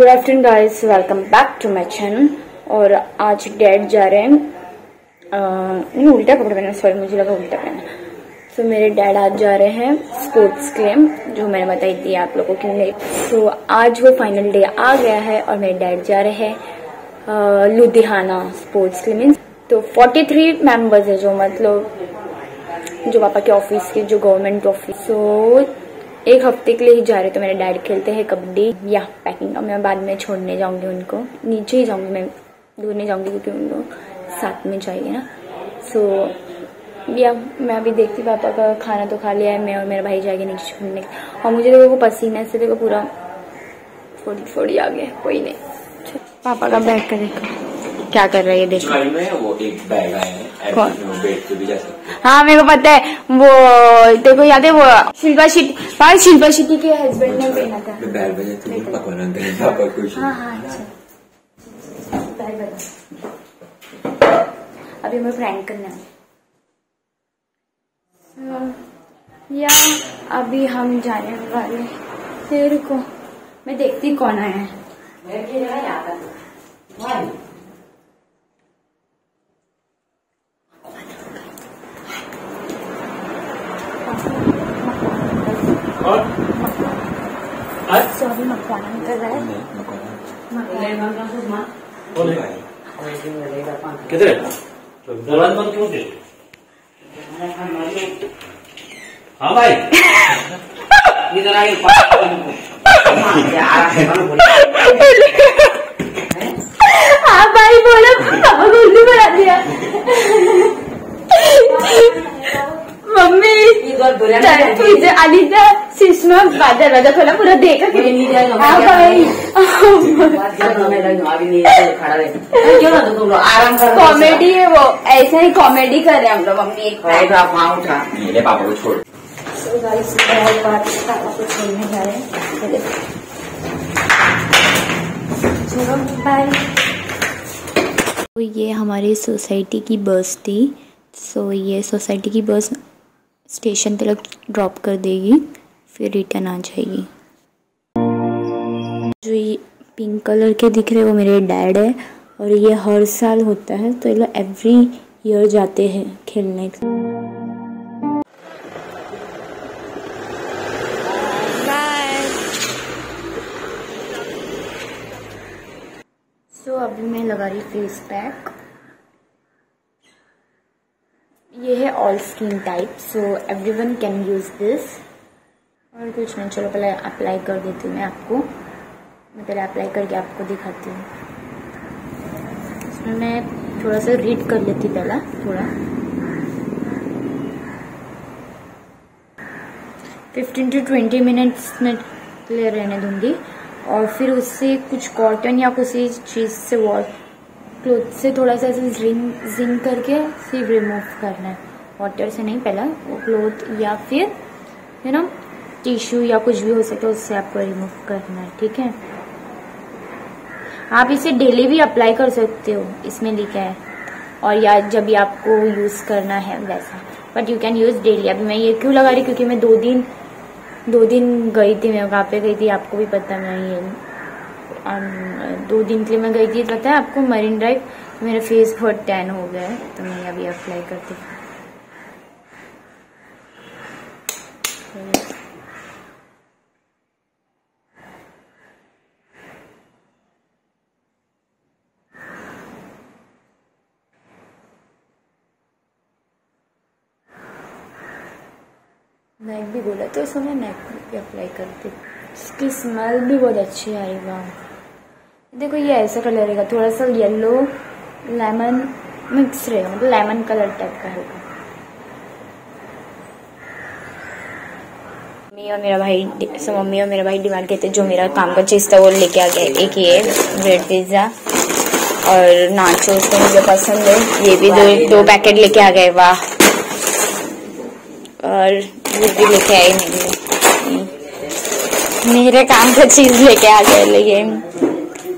Good afternoon guys welcome back to my channel और आज dad जा रहे हैं। नहीं, उल्टा कपड़े पहना सॉरी मुझे लगा उल्टा पहना। तो मेरे डैड आज जा रहे हैं स्पोर्ट्स क्लेम जो मैंने बताई थी आप लोगों के लिए। तो आज वो फाइनल डे आ गया है और मेरे डैड जा रहे हैं लुधियाना स्पोर्ट्स क्लेम तो 43 मेंबर्स है जो मतलब जो पापा के ऑफ़िस के, जो गवर्नमेंट ऑफ़िस तो एक हफ़्ते के लिए ही जा रहे तो मेरे डैड खेलते हैं कबड्डी। या पैकिंग अब मैं बाद में छोड़ने जाऊँगी उनको। नीचे ही जाऊँगी मैं। दूर नहीं जाऊँगी क्योंकि उन लोग साथ में जाएँगे ना। सो so, या मैं अभी देखती पापा का खाना तो खा लिया है। मैं और मेरा भाई जाएँगे नीचे छोड़ने। और मुझे देखो पसीना से देखो पूरा फोड़ी फोड़ी आ गया कोई नहीं। पापा का बैग का देखो क्या कर रही है देखो। में वो एक बैग आया है कौन? बैठ भी जा सकते हाँ। मेरे को पता है वो देखो याद है वो शिल्पा शेट्टी भाई शिल्पा शेट्टी के हस्बैंड ने पहना था। बैग बजे तो पकड़ना देंगे पापा कुछ हाँ। हाँ अच्छा। अभी हमें प्रैंक करना है। या अभी हम जाने वाले तेरे को मैं देखती कौन आया है। सॉरी मकवाना कर रहा है। किधर दौरान बंद क्यों थे हाँ भाई। इधर आइए हाँ भाई बोलो पापा को उल्लू बना दिया मम्मी तुझे अलीजा सिस्मा बाजा बाजा खोला पूरा देखा कि हाँ भाई आराम कर कॉमेडी है वो ऐसा ही कॉमेडी कर रहे हैं हम लोग मम्मी मेरे पापा को छोड़. So छोड़ने जा रहे हैं चलो बाय तो ये हमारी सोसाइटी की बस थी. सो ये सोसाइटी की बस स्टेशन तक ड्रॉप कर देगी, फिर रिटर्न आ जाएगी। जो ये पिंक कलर के दिख रहे वो मेरे डैड है, और ये हर साल होता है तो ये लोग एवरी ईयर जाते हैं खेलने। के अभी मैं लगा रही फेस पैक ये है all skin type so everyone can use this और कुछ नहीं, चलो पहले अप्लाई कर देती हूँ मैं आपको। मैं पहले अप्लाई करके आपको दिखाती हूँ। इसमें मैं थोड़ा सा रीड कर लेती पहला, थोड़ा। फिफ्टीन टू ट्वेंटी मिनट्स में ले रहने दूँगी। और फिर उससे कुछ कॉटन या किसी चीज़ से वॉश क्लोथ से थोड़ा सा ऐसे जिंग जिंग करके सिर्फ़ रिमूव करना है। वाटर से नहीं, पहला वो क्लोथ या फिर यू नो टिश्यू या कुछ भी हो सके उससे आपको रिमूव करना है, ठीक है? आप इसे डेली भी अप्लाई कर सकते हो, इसमें लिखा है। और या जब भी आपको यूज़ करना है वैसा। But you can use daily अभी मैं ये क्यों लगा रही क्योंकि मैं दो दिन दो दिन गई थी, मैं वहाँ पे गई थी, आपको भी पता मैं ये um, दो दिन के लिए मैं गई थी पता है आपको मरीन ड्राइव मेरा फेस बहुत टैन हो गया है तो मैं अभी अप्लाई करती हूँ नेक भी बोला तो इसको मैं नेक भी अप्लाई करती इसकी स्मेल भी बहुत अच्छी आ रही देखो, ये ऐसा कलर रहेगा, थोड़ा सा येलो लेमन मिक्स रहेगा मतलब लेमन कलर टाइप का होगा मम्मी और मेरा भाई सो मम्मी और मेरा भाई डिमांड कहते जो मेरा काम का चीज़ था, वो लेके आ गया एक ये ब्रेड पिज़्ज़ा और नाचो तो मुझे पसंद है। ये भी दो दो पैकेट लेके आ गए, वाह। और ये भी लेके आई मेरे। मेरे काम का चीज़ लेके आ गए, लेकिन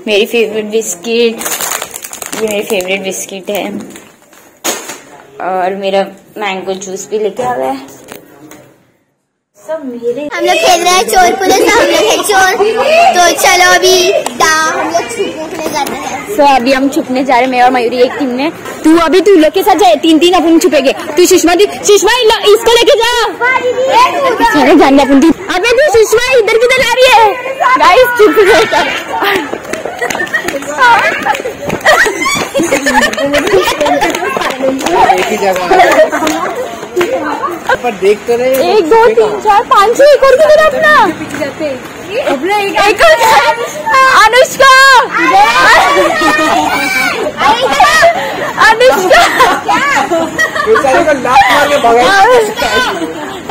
मेरी फेवरेट बिस्किट ये मेरी फेवरेट बिस्किट है। और मेरा मैंगो जूस भी लेके आ गया सब मेरे हम लोग खेल रहे हैं चोर पुलिस हम लोग है चोर। तो चलो अभी हम लोग छुपने जाते हैं। सो अभी हम छुपने जा रहे हैं मैं और मयूरी एक टीम में। तू अभी तू लोग के साथ जाए तीन तीन अपन छुपेंगे। तू सुषमा दी सुषमा इसको लेके जा। सारे जान अपन दी अबे तू सुषमा इधर किधर आ रही है? गाइस ही पर देख तो रहे एक दो तीन चार पाँच छह एक और किधर अपना। अपना एक एक अनुष्का! अनुष्का!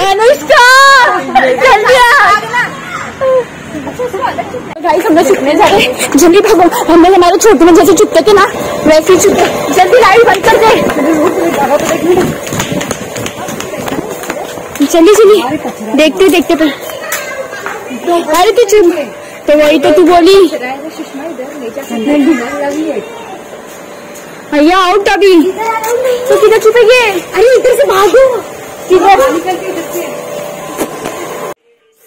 अनुष्का जल्दी आ गाइस हम लोग छुपने जा रहे जल्दी भागो हम लोग हमारे छोटे में जैसे छुपते थे ना. वैसे ही छुपते जल्दी लाइट बंद कर दे. चलिए चलिए देखते देखते पर अरे तू चुप तो वही तो तू बोली. भैया आउट अभी. तो किधर छुपेंगे अरे इधर से भागो. किधर?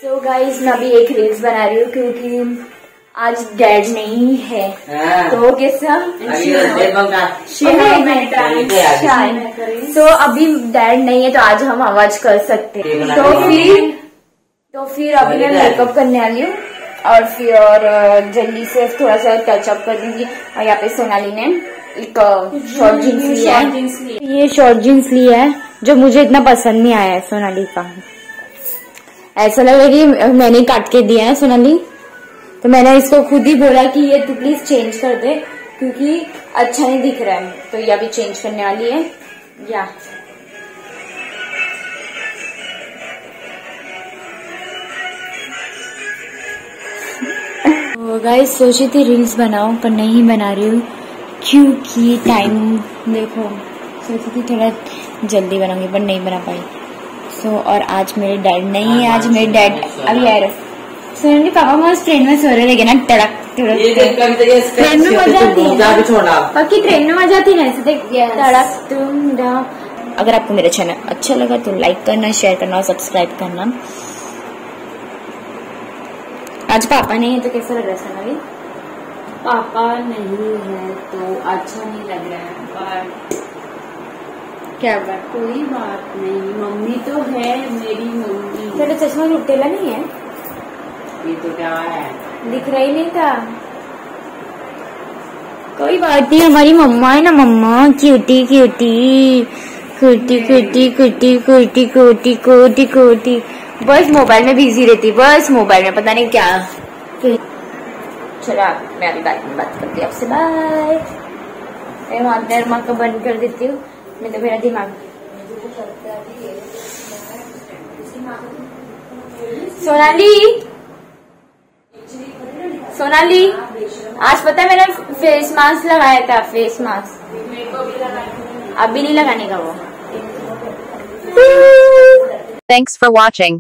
सो गाइस मैं अभी एक रील्स बना रही हूँ क्योंकि आज डैड नहीं है। तो कैसा तो अभी डैड नहीं है तो आज हम आवाज़ कर सकते हैं। तो फिर तो फिर अभी मैं मेकअप करने वाली हूँ और फिर और जल्दी से थोड़ा सा टचअप कर दूँगी। और यहाँ पे सोनाली ने एक शॉर्ट जीन्स लिया है। ये शॉर्ट जीन्स लिया है जो मुझे इतना पसंद नहीं आया है सोनाली का। ऐसा लग रहा है कि मैंने काट के दिया है सोनाली। तो मैंने इसको खुद ही बोला कि ये तू प्लीज़ चेंज कर दे क्योंकि अच्छा नहीं दिख रहा है। तो ये अभी चेंज करने वाली है। या गाइस सोची थी रील्स बनाऊँ पर नहीं बना रही हूँ क्योंकि टाइम देखो सोची थी थोड़ा जल्दी बनाऊँगी पर नहीं बना पाई। सो so, और आज मेरे डैड नहीं है आज मेरे डैड अभी आ रहे सोनी पापा मैं उस ट्रेन में सो रहे थे ना तड़क ट्रेन में मज़ा आती है पक्की ट्रेन में मज़ा आती है ना ऐसे देख तड़क तुम। अगर आपको मेरा चैनल अच्छा लगा तो लाइक करना शेयर करना और सब्सक्राइब करना आज पापा नहीं है तो कैसा लग रहा है सोनाली पापा नहीं है तो अच्छा नहीं लग रहा है पर क्या बात कोई बात नहीं मम्मी तो है मेरी मम्मी तेरा चश्मा लुटेला नहीं है ये तो क्या है। दिख रही नहीं था। कोई बात नहीं हमारी मम्मा है ना मम्मा क्यूटी क्यूटी कुटी कुटी कुटी कुटी कुटी कुटी कुटी बस मोबाइल में बिज़ी रहती बस मोबाइल में पता नहीं क्या। चला मैं अभी बात में बात करती हूँ आपसे। बाय मैं वहाँ दरमा को बंद कर देती हूँ। मैं तो मेरा दिमाग सोनाली! सोनाली, आज पता है मैंने फेस मास्क लगाया था फेस मास्क अभी नहीं लगाने का वो थैंक्स फॉर watching.